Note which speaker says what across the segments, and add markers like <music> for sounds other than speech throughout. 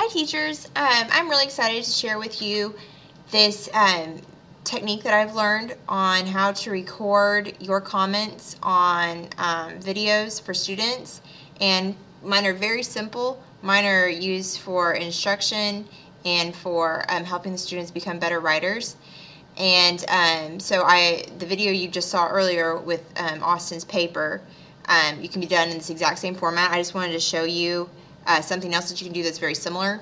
Speaker 1: Hi teachers, um, I'm really excited to share with you this um, technique that I've learned on how to record your comments on um, videos for students and mine are very simple. Mine are used for instruction and for um, helping the students become better writers. And um, so I, the video you just saw earlier with um, Austin's paper, you can be done in this exact same format. I just wanted to show you uh, something else that you can do that's very similar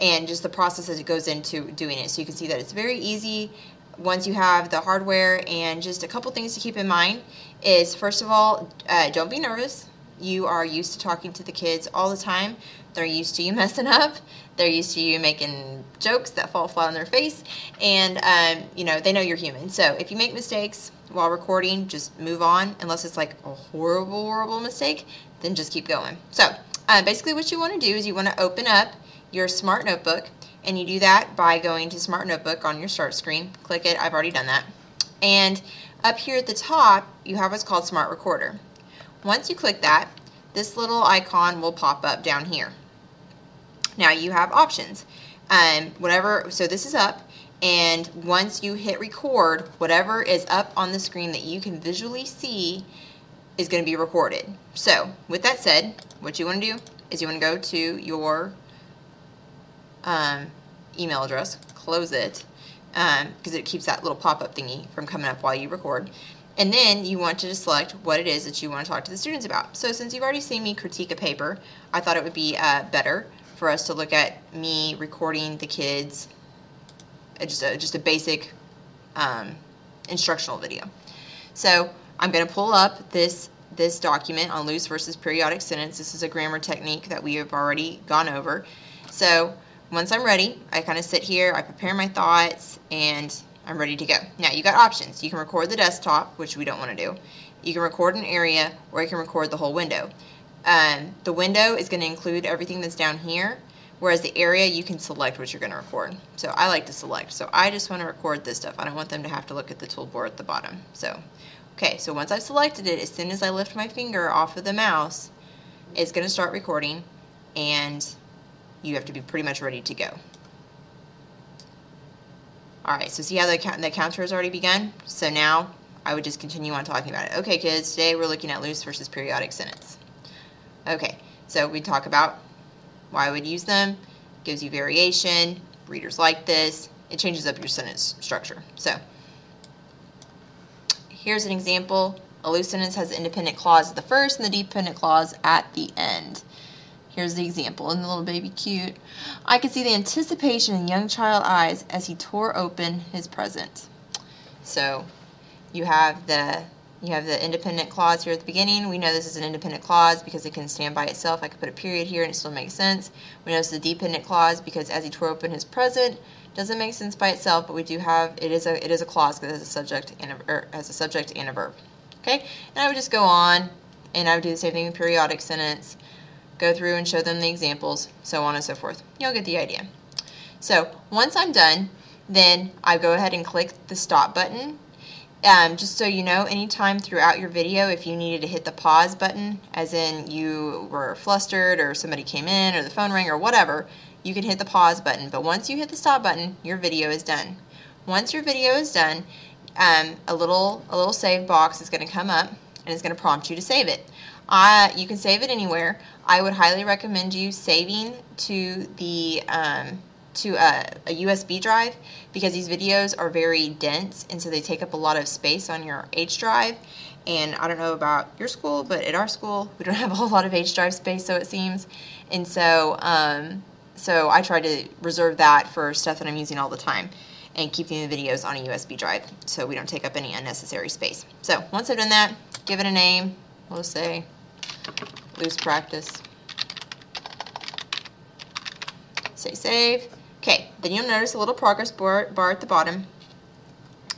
Speaker 1: and just the process as it goes into doing it. So you can see that it's very easy once you have the hardware and just a couple things to keep in mind is first of all, uh, don't be nervous. You are used to talking to the kids all the time. They're used to you <laughs> messing up. They're used to you making jokes that fall flat on their face. And, um, you know, they know you're human. So if you make mistakes while recording, just move on. Unless it's like a horrible, horrible mistake, then just keep going. So uh, basically what you want to do is you want to open up your Smart Notebook. And you do that by going to Smart Notebook on your start screen. Click it. I've already done that. And up here at the top, you have what's called Smart Recorder. Once you click that, this little icon will pop up down here. Now you have options. Um, whatever, so this is up, and once you hit record, whatever is up on the screen that you can visually see is going to be recorded. So, with that said, what you want to do is you want to go to your um, email address, close it, because um, it keeps that little pop-up thingy from coming up while you record. And then you want to just select what it is that you want to talk to the students about. So since you've already seen me critique a paper, I thought it would be uh, better for us to look at me recording the kids, uh, just a, just a basic um, instructional video. So I'm going to pull up this this document on loose versus periodic sentence. This is a grammar technique that we have already gone over. So once I'm ready, I kind of sit here, I prepare my thoughts, and I'm ready to go. Now, you got options. You can record the desktop, which we don't want to do. You can record an area, or you can record the whole window. Um, the window is going to include everything that's down here, whereas the area, you can select what you're going to record. So I like to select. So I just want to record this stuff. I don't want them to have to look at the toolbar at the bottom. So, okay, so once I've selected it, as soon as I lift my finger off of the mouse, it's going to start recording, and you have to be pretty much ready to go. Alright, so see how the, the counter has already begun? So now I would just continue on talking about it. Okay kids, today we're looking at loose versus periodic sentence. Okay, so we talk about why I would use them, gives you variation, readers like this, it changes up your sentence structure. So here's an example. A loose sentence has independent clause at the first and the dependent clause at the end. Here's the example. Isn't the little baby cute? I could see the anticipation in young child eyes as he tore open his present. So you have the you have the independent clause here at the beginning. We know this is an independent clause because it can stand by itself. I could put a period here and it still makes sense. We know it's a dependent clause because as he tore open his present doesn't make sense by itself, but we do have it is a it is a clause because it has a subject and a, er, has a subject and a verb. Okay, and I would just go on and I would do the same thing with periodic sentence go through and show them the examples, so on and so forth. You'll get the idea. So once I'm done, then I go ahead and click the stop button. Um, just so you know, anytime throughout your video, if you needed to hit the pause button, as in you were flustered or somebody came in or the phone rang or whatever, you can hit the pause button. But once you hit the stop button, your video is done. Once your video is done, um, a little a little save box is going to come up and it's going to prompt you to save it. Uh, you can save it anywhere. I would highly recommend you saving to the um, to a, a, USB drive because these videos are very dense and so they take up a lot of space on your H drive. And I don't know about your school, but at our school we don't <laughs> have a whole lot of H drive space, so it seems. And so, um, so I try to reserve that for stuff that I'm using all the time and keeping the videos on a USB drive so we don't take up any unnecessary space. So once I've done that, give it a name. We'll say loose practice. Say save. Okay, then you'll notice a little progress bar, bar at the bottom.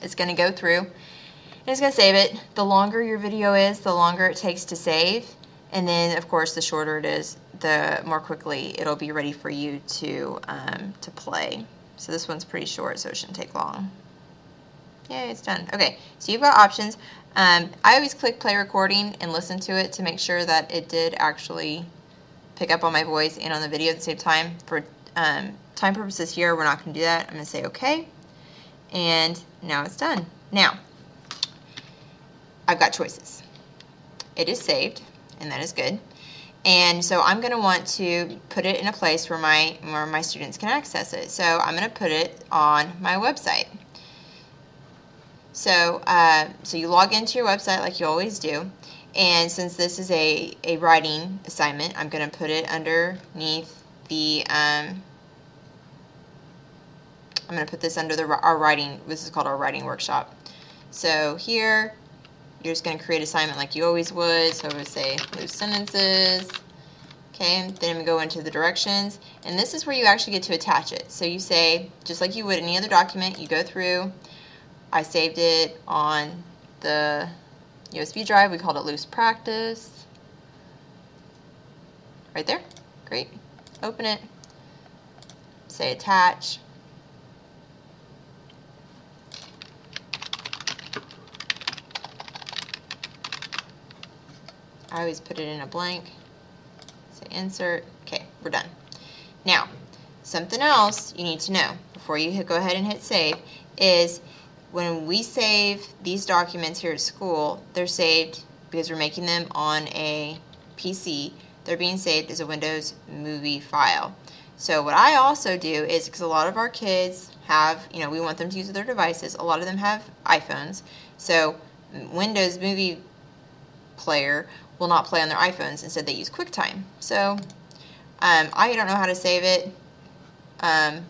Speaker 1: It's going to go through and it's going to save it. The longer your video is, the longer it takes to save. And then, of course, the shorter it is, the more quickly it'll be ready for you to, um, to play. So this one's pretty short, so it shouldn't take long. Yay, it's done. Okay, so you've got options. Um, I always click play recording and listen to it to make sure that it did actually pick up on my voice and on the video at the same time for um, time purposes here, we're not going to do that. I'm going to say OK. And now it's done. Now, I've got choices. It is saved, and that is good. And so I'm going to want to put it in a place where my, where my students can access it. So I'm going to put it on my website. So, uh, so you log into your website like you always do. And since this is a, a writing assignment, I'm going to put it underneath the, um, I'm going to put this under the, our writing, this is called our writing workshop. So here, you're just going to create assignment like you always would. So I would say loose sentences. Okay, then we go into the directions. And this is where you actually get to attach it. So you say, just like you would any other document, you go through. I saved it on the USB drive. We called it loose practice. Right there. Great. Open it. Say attach. I always put it in a blank. Say insert. Okay, we're done. Now, something else you need to know before you go ahead and hit save is when we save these documents here at school, they're saved because we're making them on a PC. They're being saved as a Windows movie file. So what I also do is, because a lot of our kids have, you know, we want them to use their devices. A lot of them have iPhones. So mm, Windows movie player will not play on their iPhones. Instead, they use QuickTime. So um, I don't know how to save it um,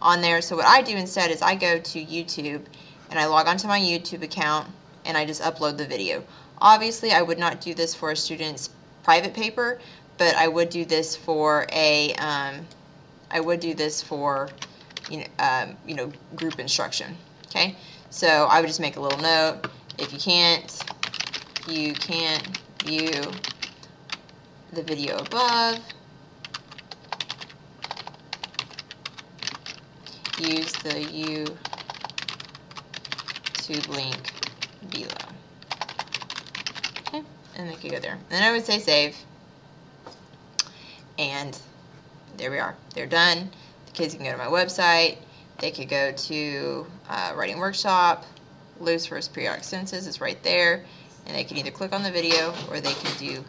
Speaker 1: on there. So what I do instead is I go to YouTube and I log onto my YouTube account and I just upload the video. Obviously, I would not do this for a student's private paper, but I would do this for a, um, I would do this for, you know, um, you know, group instruction. Okay, so I would just make a little note. If you can't, you can't view the video above. Use the YouTube link below. Okay, and they could go there. Then I would say save. And there we are. They're done. The kids can go to my website. They could go to uh, Writing Workshop. Loose first periodic sentences is right there and they can either click on the video or they can do